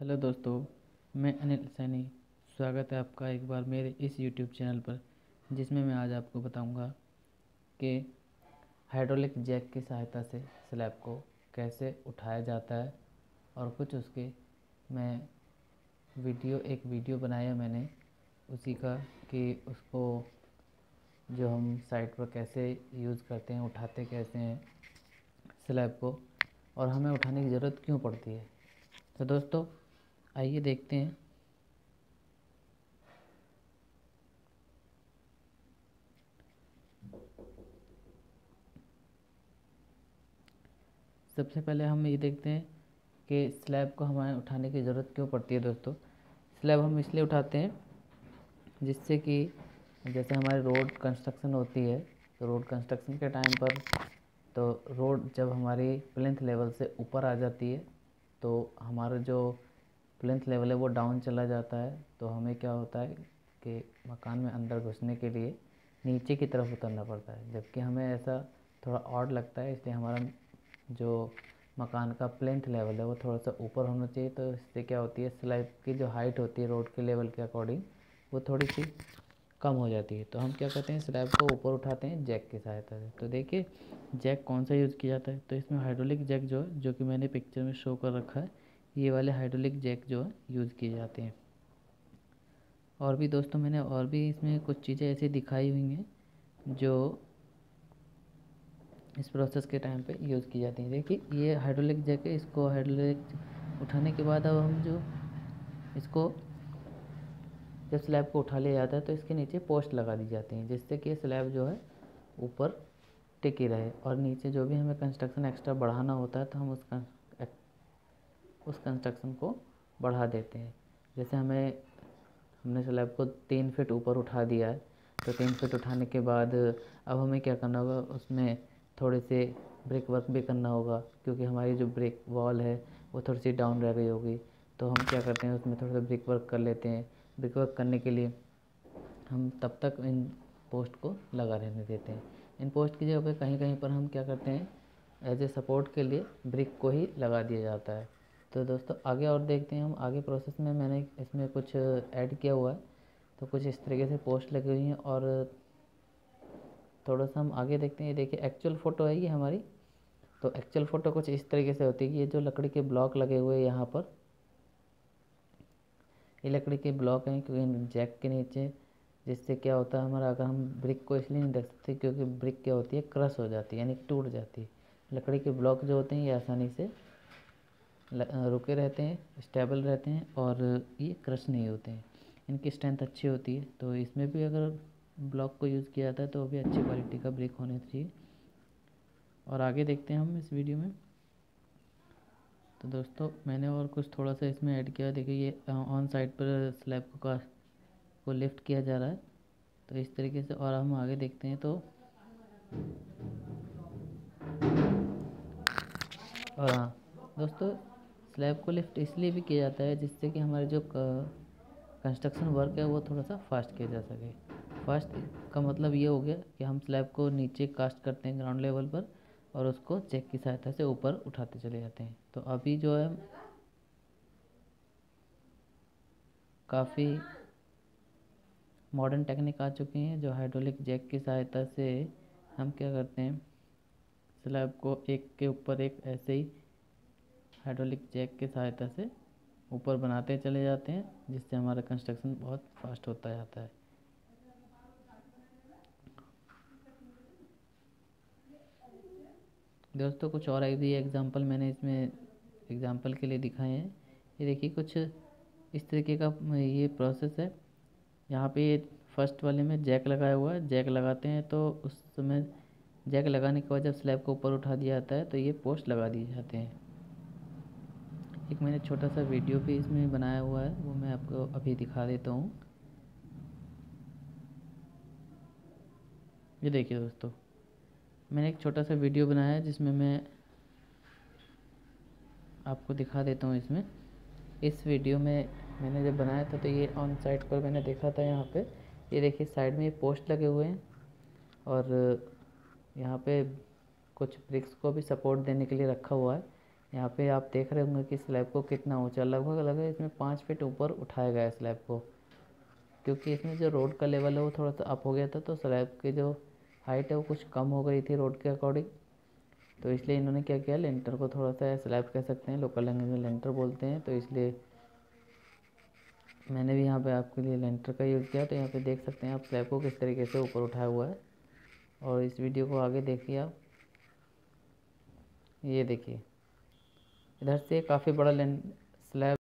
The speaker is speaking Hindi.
हेलो दोस्तों, मैं अनिल सैनी। स्वागत है आपका एक बार मेरे इस यूट्यूब चैनल पर, जिसमें मैं आज आपको बताऊँगा कि हाइड्रोलिक जैक की सहायता से स्लैब को कैसे उठाया जाता है और कुछ उसके मैं वीडियो, एक वीडियो बनाया मैंने उसी का कि उसको जो हम साइट पर कैसे यूज़ करते हैं, उठाते कैसे हैं स्लैब को और हमें उठाने की ज़रूरत क्यों पड़ती है। तो दोस्तों आइए देखते हैं। सबसे पहले हम ये देखते हैं कि स्लैब को हमें उठाने की ज़रूरत क्यों पड़ती है दोस्तों। स्लैब हम इसलिए उठाते हैं जिससे कि जैसे हमारे रोड कंस्ट्रक्शन होती है तो रोड कंस्ट्रक्शन के टाइम पर तो रोड जब हमारी प्लेंथ लेवल से ऊपर आ जाती है तो हमारा जो प्लेंथ लेवल है, वो डाउन चला जाता है तो हमें क्या होता है कि मकान में अंदर घुसने के लिए नीचे की तरफ़ उतरना पड़ता है। जबकि हमें ऐसा थोड़ा ऑड लगता है, इसलिए हमारा जो मकान का प्लेंथ लेवल है, वो थोड़ा सा ऊपर होना चाहिए। तो इससे क्या होती है स्लैब की जो हाइट होती है रोड के लेवल के अकॉर्डिंग वो थोड़ी सी कम हो जाती है। तो हम क्या करते हैं स्लैब को ऊपर उठाते हैं जैक की सहायता से। तो देखिए जैक कौन सा यूज़ किया जाता है? तो इसमें हाइड्रोलिक जैक जो है, जो कि मैंने पिक्चर में शो कर रखा है ये वाले हाइड्रोलिक जैक जो है यूज़ किए जाते हैं। और भी दोस्तों मैंने और भी इसमें कुछ चीज़ें ऐसी दिखाई हुई हैं जो इस प्रोसेस के टाइम पे यूज़ की जाती हैं। देखिए, ये हाइड्रोलिक जैक है, इसको हाइड्रोलिक उठाने के बाद अब हम जो इसको जब स्लैब को उठा लिया जाता है तो इसके नीचे पोस्ट लगा दी जाती हैं, जिससे कि स्लैब जो है ऊपर टिकी रहे और नीचे जो भी हमें कंस्ट्रक्शन एक्स्ट्रा बढ़ाना होता है तो हम उसका उस कंस्ट्रक्शन को बढ़ा देते हैं। जैसे हमें, हमने स्लैब को तीन फिट ऊपर उठा दिया है तो तीन फिट उठाने के बाद, अब हमें क्या करना होगा, उसमें थोड़े से ब्रिक वर्क भी करना होगा, क्योंकि हमारी जो ब्रिक वॉल है, वो थोड़ी सी डाउन रह गई होगी। तो हम क्या करते हैं, उसमें थोड़ा सा ब्रिक वर्क कर लेते हैं। ब्रिक वर्क करने के लिए हम तब तक इन पोस्ट को लगा रहने देते हैं। इन पोस्ट की जगह पर कहीं कहीं पर हम क्या करते हैं एज ए सपोर्ट के लिए ब्रिक को ही लगा दिया जाता है। तो दोस्तों, आगे और देखते हैं हम। आगे प्रोसेस में मैंने इसमें कुछ ऐड किया हुआ है। तो कुछ इस तरीके से पोस्ट लगी हुई हैं और थोड़ा सा हम आगे देखते हैं। ये देखिए एक्चुअल फ़ोटो है ये हमारी। तो एक्चुअल फ़ोटो कुछ इस तरीके से होती है कि ये जो लकड़ी के ब्लॉक लगे हुए हैं यहाँ पर, ये लकड़ी के ब्लॉक हैं क्योंकि जैक के नीचे, जिससे क्या होता है हमारा, अगर हम ब्रिक को इसलिए नहीं देख सकते क्योंकि ब्रिक क्या होती है? क्रश हो जाती है, यानी टूट जाती है। लकड़ी के ब्लॉक जो होते हैं ये आसानी से रुके रहते हैं स्टेबल रहते हैं और ये क्रश नहीं होते हैं। इनकी स्ट्रेंथ अच्छी होती है तो इसमें भी अगर ब्लॉक को यूज़ किया जाता है तो भी अच्छी क्वालिटी का ब्रेक होना चाहिए। और आगे देखते हैं हम इस वीडियो में। तो दोस्तों, मैंने और कुछ थोड़ा सा इसमें ऐड किया। देखिए, ये ऑन साइड पर स्लैब को का को लिफ्ट किया जा रहा है। तो इस तरीके से और हम आगे देखते हैं तो और हाँ दोस्तों स्लैब को लिफ्ट इसलिए भी किया जाता है जिससे कि हमारे जो कंस्ट्रक्शन वर्क है वो थोड़ा सा फास्ट किया जा सके। फास्ट का मतलब ये हो गया कि हम स्लैब को नीचे कास्ट करते हैं ग्राउंड लेवल पर और उसको चेक की सहायता से ऊपर उठाते चले जाते हैं। तो अभी जो है, काफ़ी मॉडर्न टेक्निक आ चुकी हैं जो हाइड्रोलिक जैक की सहायता से हम क्या करते हैं स्लैब को एक के ऊपर एक ऐसे ही हाइड्रोलिक जैक की सहायता से ऊपर बनाते चले जाते हैं, जिससे हमारा कंस्ट्रक्शन बहुत फास्ट होता जाता है। दोस्तों, कुछ और भी एग्जांपल मैंने इसमें एग्जांपल के लिए दिखाए हैं। ये देखिए, कुछ इस तरीके का ये प्रोसेस है। यहाँ पे फ़र्स्ट वाले में जैक लगाया हुआ है। जैक लगाते हैं तो उस समय जैक लगाने के बाद जब स्लैब को ऊपर उठा दिया जाता है तो ये पोस्ट लगा दिए जाते हैं। एक मैंने छोटा सा वीडियो भी इसमें बनाया हुआ है, वो मैं आपको अभी दिखा देता हूँ। ये देखिए दोस्तों, मैंने एक छोटा सा वीडियो बनाया है जिसमें मैं आपको दिखा देता हूँ इसमें। इस वीडियो में मैंने जब बनाया था तो ये ऑन साइड पर मैंने देखा था यहाँ पे। ये देखिए, साइड में ये पोस्ट लगे हुए हैं और यहाँ पे कुछ ब्रिक्स को भी सपोर्ट देने के लिए रखा हुआ है। यहाँ पे आप देख रहे होंगे कि स्लैब को कितना ऊँचा, लगभग लगभग इसमें पाँच फीट ऊपर उठाया गया है स्लैब को। क्योंकि इसमें जो रोड का लेवल है, वो थोड़ा सा अप हो गया था तो स्लैब की जो हाइट है, वो कुछ कम हो गई थी रोड के अकॉर्डिंग तो इसलिए इन्होंने क्या किया लेंटर को थोड़ा सा स्लैब कह सकते हैं लोकल लैंग्वेज में लेंटर बोलते हैं। तो इसलिए मैंने भी यहाँ पे आपके लिए लेंटर का यूज़ किया तो यहाँ पे देख सकते हैं आप स्लैब को किस तरीके से ऊपर उठाया हुआ है। और इस वीडियो को आगे देखिए आप। ये देखिए। इधर से काफ़ी बड़ा लैंड स्लैब